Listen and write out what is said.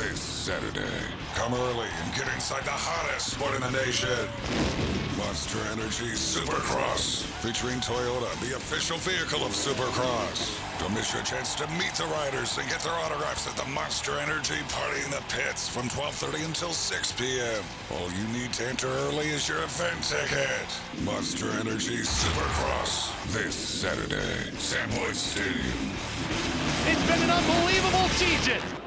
this Saturday. Come early and get inside the hottest sport in the nation. Monster Energy Supercross, featuring Toyota, the official vehicle of Supercross. Don't miss your chance to meet the riders and get their autographs at the Monster Energy Party in the Pits from 12.30 until 6 p.m. All you need to enter early is your event ticket. Monster Energy Supercross, this Saturday, Sam Boyd Stadium. It's been an unbelievable season.